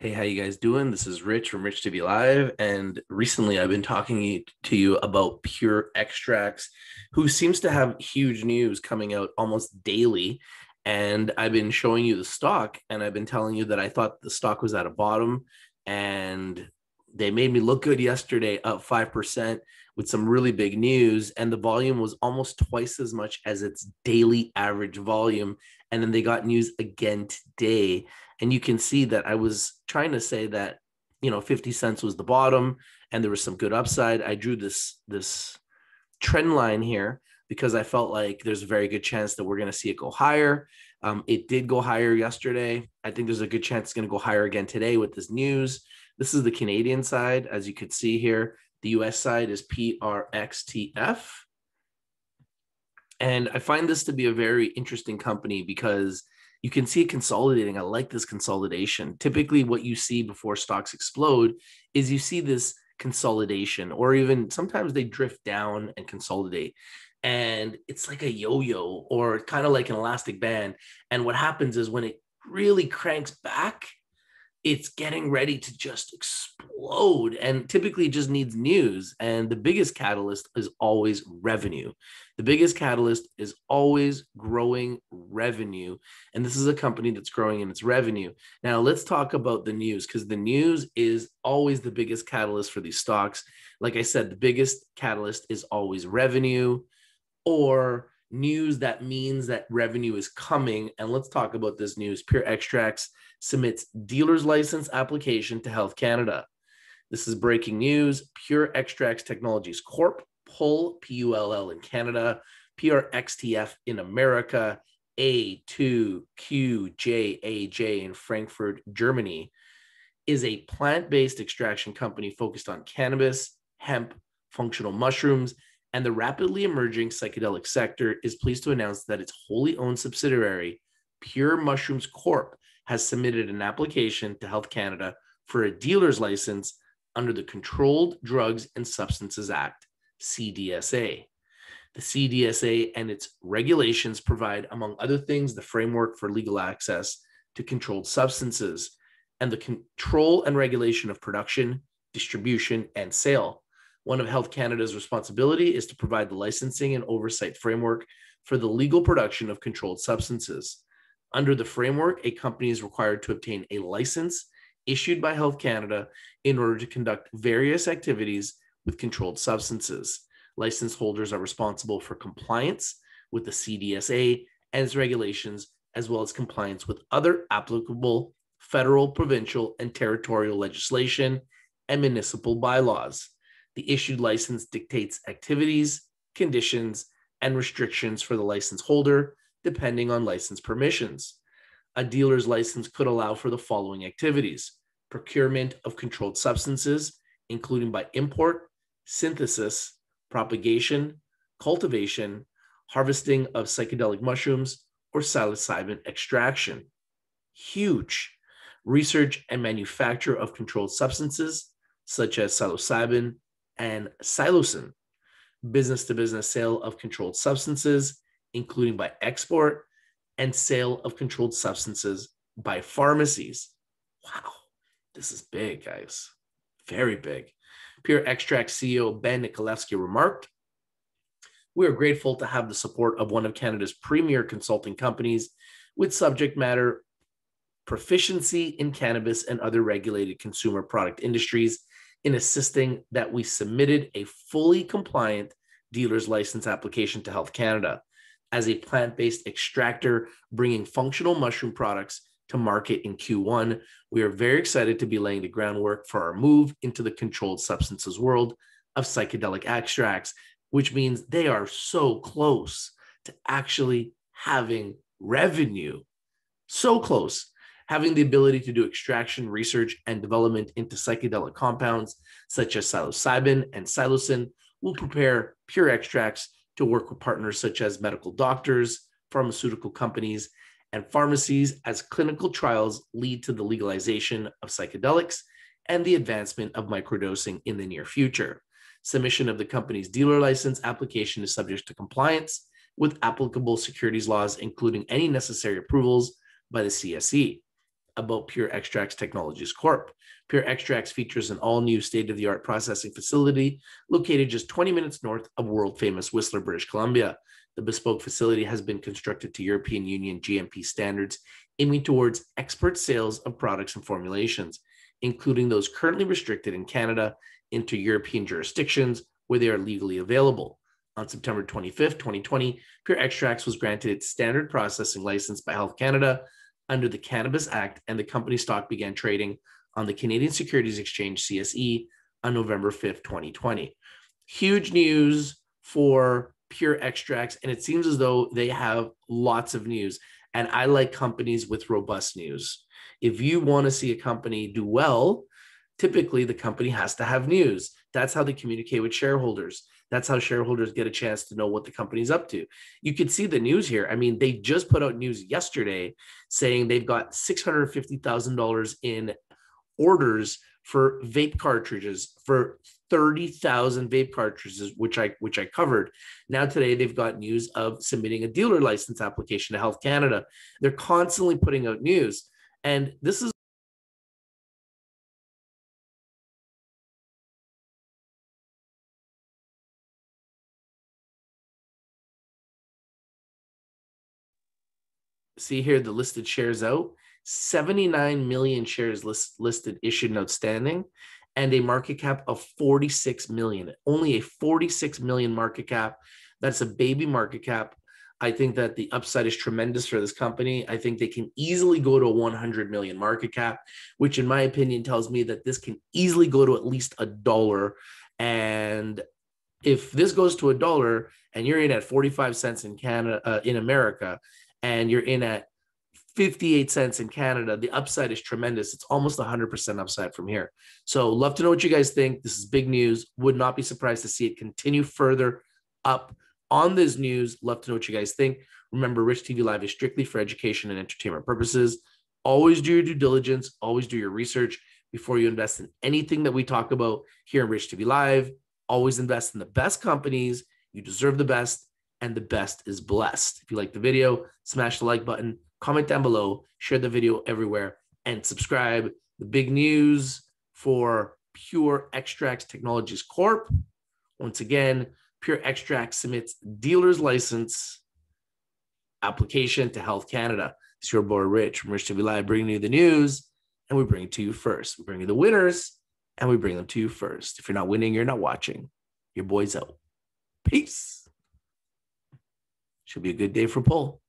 Hey, how you guys doing? This is Rich from Rich TV Live, and recently I've been talking to you about Pure Extracts, who seems to have huge news coming out almost daily. And I've been showing you the stock, and I've been telling you that I thought the stock was at a bottom, and they made me look good yesterday, up five percent with some really big news, and the volume was almost twice as much as its daily average volume. And then they got news again today and you can see that I was trying to say that you know 50 cents was the bottom and there was some good upside. I drew this this trend line here because I felt like there's a very good chance that we're going to see it go higher. Um, it did go higher yesterday. I think there's a good chance it's going to go higher again today with this news. This is the Canadian side, as you could see here. The US side is PRXTF. And I find this to be a very interesting company because you can see it consolidating. I like this consolidation. Typically, what you see before stocks explode is you see this consolidation, or even sometimes they drift down and consolidate. And it's like a yo yo or kind of like an elastic band. And what happens is when it really cranks back, it's getting ready to just explode and typically just needs news. And the biggest catalyst is always revenue. The biggest catalyst is always growing revenue. And this is a company that's growing in its revenue. Now, let's talk about the news because the news is always the biggest catalyst for these stocks. Like I said, the biggest catalyst is always revenue or news that means that revenue is coming. And let's talk about this news. Pure Extracts submits dealer's license application to Health Canada. This is breaking news. Pure Extracts Technologies Corp, PULL, P-U-L-L in Canada, PRXTF in America, A2QJAJ in Frankfurt, Germany, is a plant-based extraction company focused on cannabis, hemp, functional mushrooms, and the rapidly emerging psychedelic sector is pleased to announce that its wholly owned subsidiary, Pure Mushrooms Corp, has submitted an application to Health Canada for a dealer's license under the Controlled Drugs and Substances Act, CDSA. The CDSA and its regulations provide, among other things, the framework for legal access to controlled substances and the control and regulation of production, distribution, and sale. One of Health Canada's responsibility is to provide the licensing and oversight framework for the legal production of controlled substances. Under the framework, a company is required to obtain a license issued by Health Canada in order to conduct various activities with controlled substances. License holders are responsible for compliance with the CDSA and its regulations, as well as compliance with other applicable federal, provincial, and territorial legislation and municipal bylaws. The issued license dictates activities, conditions, and restrictions for the license holder depending on license permissions. A dealer's license could allow for the following activities procurement of controlled substances, including by import, synthesis, propagation, cultivation, harvesting of psychedelic mushrooms, or psilocybin extraction. Huge. Research and manufacture of controlled substances, such as psilocybin and psilocin. Business to business sale of controlled substances, including by export and sale of controlled substances by pharmacies. Wow, this is big, guys. Very big. Pure Extract CEO Ben Nikolevsky remarked, We are grateful to have the support of one of Canada's premier consulting companies with subject matter proficiency in cannabis and other regulated consumer product industries in assisting that we submitted a fully compliant dealer's license application to Health Canada as a plant based extractor, bringing functional mushroom products to market in Q1. We are very excited to be laying the groundwork for our move into the controlled substances world of psychedelic extracts, which means they are so close to actually having revenue. So close. Having the ability to do extraction, research, and development into psychedelic compounds such as psilocybin and psilocin will prepare pure extracts to work with partners such as medical doctors, pharmaceutical companies, and pharmacies as clinical trials lead to the legalization of psychedelics and the advancement of microdosing in the near future. Submission of the company's dealer license application is subject to compliance with applicable securities laws, including any necessary approvals by the CSE. About Pure Extracts Technologies Corp. Pure Extracts features an all new state of the art processing facility located just 20 minutes north of world famous Whistler, British Columbia. The bespoke facility has been constructed to European Union GMP standards, aiming towards expert sales of products and formulations, including those currently restricted in Canada into European jurisdictions where they are legally available. On September 25th, 2020, Pure Extracts was granted its standard processing license by Health Canada under the Cannabis Act, and the company stock began trading on the Canadian Securities Exchange CSE on November 5th, 2020. Huge news for Pure Extracts, and it seems as though they have lots of news. And I like companies with robust news. If you want to see a company do well, typically the company has to have news. That's how they communicate with shareholders. That's how shareholders get a chance to know what the company's up to. You can see the news here. I mean, they just put out news yesterday saying they've got $650,000 in orders for vape cartridges for 30,000 vape cartridges which I which I covered. Now today they've got news of submitting a dealer license application to Health Canada. They're constantly putting out news and this is see here the listed shares out 79 million shares list, listed issued and outstanding and a market cap of 46 million. Only a 46 million market cap. That's a baby market cap. I think that the upside is tremendous for this company. I think they can easily go to a 100 million market cap which in my opinion tells me that this can easily go to at least a dollar. And if this goes to a dollar and you're in at 45 cents in canada uh, in america and you're in at 58 cents in Canada, the upside is tremendous. It's almost 100% upside from here. So, love to know what you guys think. This is big news. Would not be surprised to see it continue further up on this news. Love to know what you guys think. Remember, Rich TV Live is strictly for education and entertainment purposes. Always do your due diligence, always do your research before you invest in anything that we talk about here in Rich TV Live. Always invest in the best companies. You deserve the best and the best is blessed. If you like the video, smash the like button, comment down below, share the video everywhere, and subscribe. The big news for Pure Extracts Technologies Corp. Once again, Pure Extracts submits dealer's license application to Health Canada. It's your boy Rich from Rich TV Live bringing you the news, and we bring it to you first. We bring you the winners, and we bring them to you first. If you're not winning, you're not watching. Your boy's out. Peace. Should be a good day for pull.